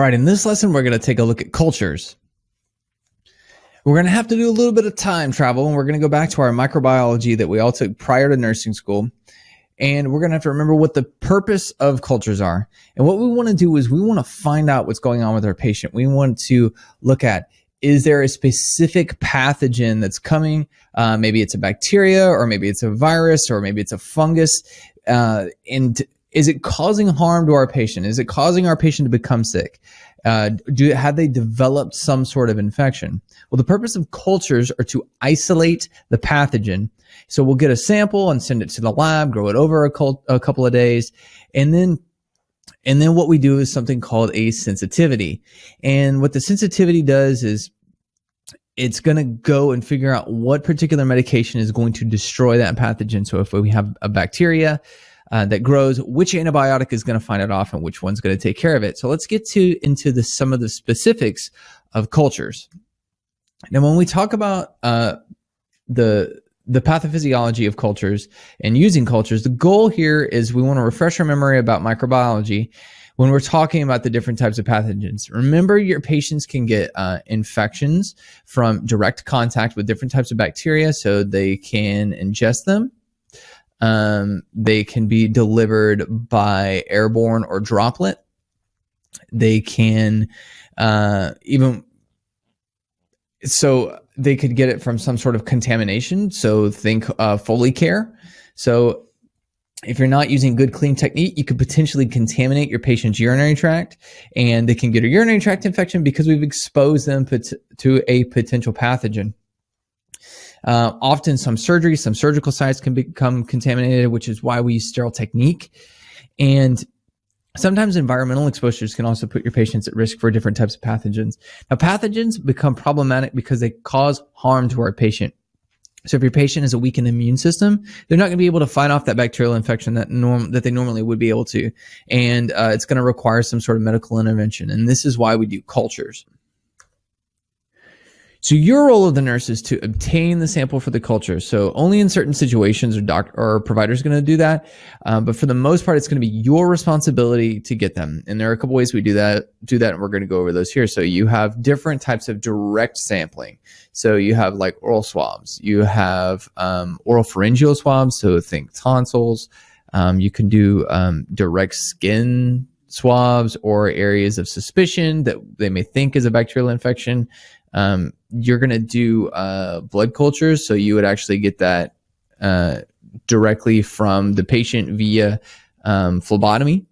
All right, in this lesson, we're going to take a look at cultures. We're going to have to do a little bit of time travel, and we're going to go back to our microbiology that we all took prior to nursing school. And we're going to have to remember what the purpose of cultures are. And what we want to do is we want to find out what's going on with our patient. We want to look at is there a specific pathogen that's coming? Uh, maybe it's a bacteria, or maybe it's a virus, or maybe it's a fungus. Uh, and is it causing harm to our patient? Is it causing our patient to become sick? Uh, do have they developed some sort of infection? Well, the purpose of cultures are to isolate the pathogen. So we'll get a sample and send it to the lab, grow it over a, cult, a couple of days, and then and then what we do is something called a sensitivity. And what the sensitivity does is it's going to go and figure out what particular medication is going to destroy that pathogen. So if we have a bacteria uh, that grows, which antibiotic is going to find it off and which one's going to take care of it. So let's get to into the some of the specifics of cultures. Now, when we talk about uh, the the pathophysiology of cultures and using cultures, the goal here is we want to refresh our memory about microbiology when we're talking about the different types of pathogens. Remember, your patients can get uh, infections from direct contact with different types of bacteria, so they can ingest them um, they can be delivered by airborne or droplet. They can uh, even so they could get it from some sort of contamination. So think uh, Foley care. So if you're not using good clean technique, you could potentially contaminate your patient's urinary tract and they can get a urinary tract infection because we've exposed them to a potential pathogen. Uh, often, some surgery, some surgical sites can become contaminated, which is why we use sterile technique. And sometimes environmental exposures can also put your patients at risk for different types of pathogens. Now, pathogens become problematic because they cause harm to our patient. So if your patient has a weakened immune system, they're not going to be able to fight off that bacterial infection that norm that they normally would be able to, and uh, it's going to require some sort of medical intervention. And this is why we do cultures. So your role of the nurse is to obtain the sample for the culture. So only in certain situations are doctor or providers going to do that. Um, but for the most part, it's going to be your responsibility to get them. And there are a couple ways we do that, do that. And we're going to go over those here. So you have different types of direct sampling. So you have like oral swabs, you have, um, oral pharyngeal swabs. So think tonsils. Um, you can do, um, direct skin swabs or areas of suspicion that they may think is a bacterial infection. Um, you're going to do uh, blood cultures. So you would actually get that uh, directly from the patient via um, phlebotomy,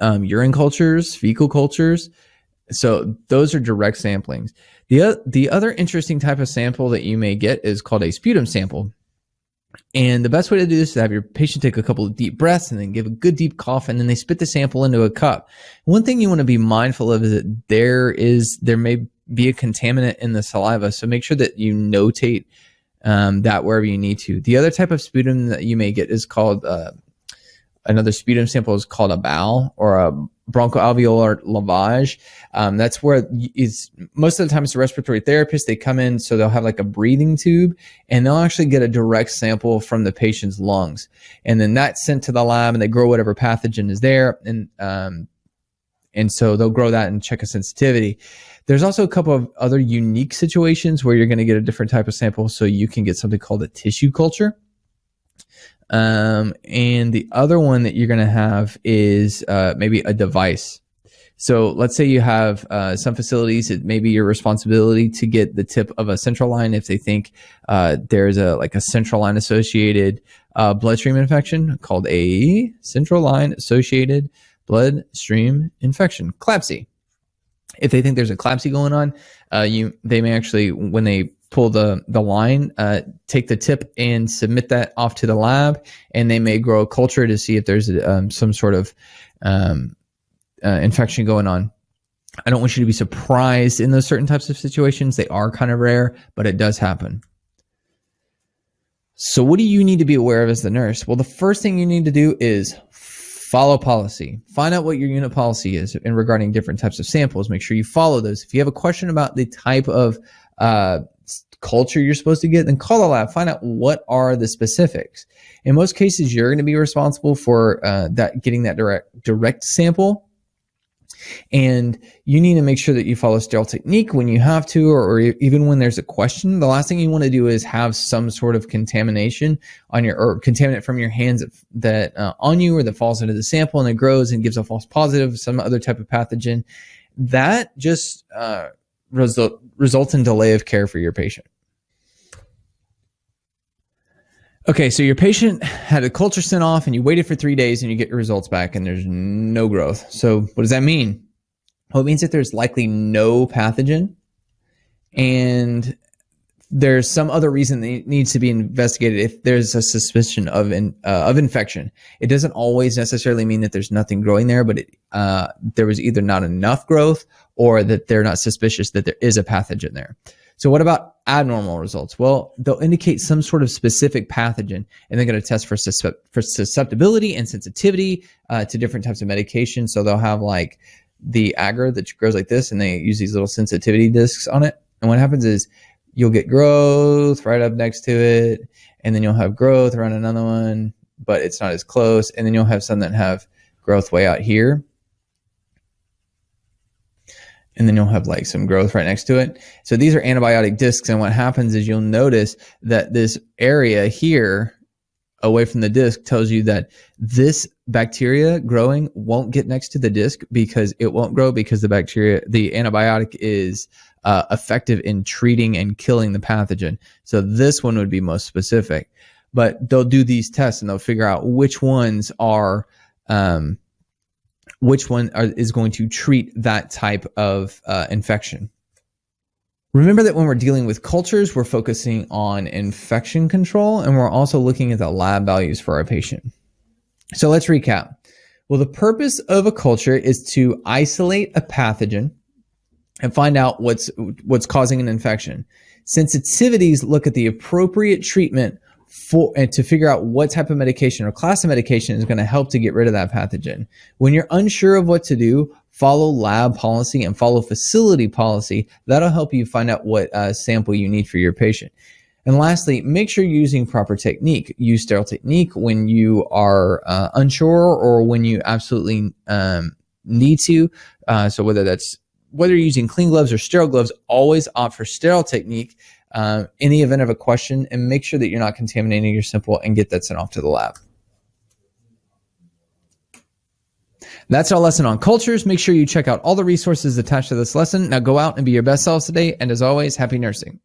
um, urine cultures, fecal cultures. So those are direct samplings. The, the other interesting type of sample that you may get is called a sputum sample. And the best way to do this is to have your patient take a couple of deep breaths and then give a good deep cough and then they spit the sample into a cup. One thing you want to be mindful of is that there is, there may be a contaminant in the saliva. So make sure that you notate um, that wherever you need to. The other type of sputum that you may get is called uh, another sputum sample is called a BAL or a bronchoalveolar lavage. Um, that's where it's most of the time it's a respiratory therapist. They come in, so they'll have like a breathing tube and they'll actually get a direct sample from the patient's lungs. And then that's sent to the lab and they grow whatever pathogen is there. And, um, and so they'll grow that and check a sensitivity. There's also a couple of other unique situations where you're going to get a different type of sample. So you can get something called a tissue culture. Um, and the other one that you're going to have is uh, maybe a device. So let's say you have uh, some facilities, it may be your responsibility to get the tip of a central line if they think uh, there's a like a central line associated uh, bloodstream infection called a central line associated bloodstream infection, CLABSI if they think there's a CLABSI going on, uh, you they may actually when they pull the the line, uh, take the tip and submit that off to the lab, and they may grow a culture to see if there's um, some sort of um, uh, infection going on. I don't want you to be surprised in those certain types of situations. They are kind of rare, but it does happen. So, what do you need to be aware of as the nurse? Well, the first thing you need to do is follow policy. Find out what your unit policy is in regarding different types of samples. Make sure you follow those. If you have a question about the type of uh, culture you're supposed to get, then call the lab. Find out what are the specifics. In most cases, you're going to be responsible for uh, that getting that direct direct sample. And you need to make sure that you follow sterile technique when you have to, or, or, even when there's a question. The last thing you want to do is have some sort of contamination on your, or contaminant from your hands that, uh, on you or that falls into the sample and it grows and gives a false positive, some other type of pathogen. That just uh, result, results in delay of care for your patient. Okay, so your patient had a culture sent off and you waited for three days and you get your results back and there's no growth. So what does that mean? Well, it means that there's likely no pathogen and there's some other reason that needs to be investigated if there's a suspicion of in, uh, of infection. It doesn't always necessarily mean that there's nothing growing there, but it, uh, there was either not enough growth or that they're not suspicious that there is a pathogen there. So what about abnormal results? Well, they'll indicate some sort of specific pathogen, and they're going to test for, for susceptibility and sensitivity uh, to different types of medication. So they'll have like the agar that grows like this, and they use these little sensitivity discs on it. And what happens is you'll get growth right up next to it, and then you'll have growth around another one, but it's not as close. And then you'll have some that have growth way out here and then you'll have like some growth right next to it. So these are antibiotic discs. And what happens is you'll notice that this area here away from the disc tells you that this bacteria growing won't get next to the disc because it won't grow because the bacteria, the antibiotic is uh, effective in treating and killing the pathogen. So this one would be most specific. But they'll do these tests and they'll figure out which ones are um, which one are, is going to treat that type of uh, infection. Remember that when we're dealing with cultures, we're focusing on infection control and we're also looking at the lab values for our patient. So let's recap. Well, the purpose of a culture is to isolate a pathogen and find out what's what's causing an infection. Sensitivities look at the appropriate treatment for and to figure out what type of medication or class of medication is going to help to get rid of that pathogen. When you're unsure of what to do, follow lab policy and follow facility policy. That'll help you find out what uh, sample you need for your patient. And lastly, make sure you're using proper technique. Use sterile technique when you are uh, unsure or when you absolutely um, need to. Uh, so whether that's whether you're using clean gloves or sterile gloves, always opt for sterile technique uh, in the event of a question and make sure that you're not contaminating your sample and get that sent off to the lab. That's our lesson on cultures. Make sure you check out all the resources attached to this lesson. Now go out and be your best selves today. And as always, happy nursing.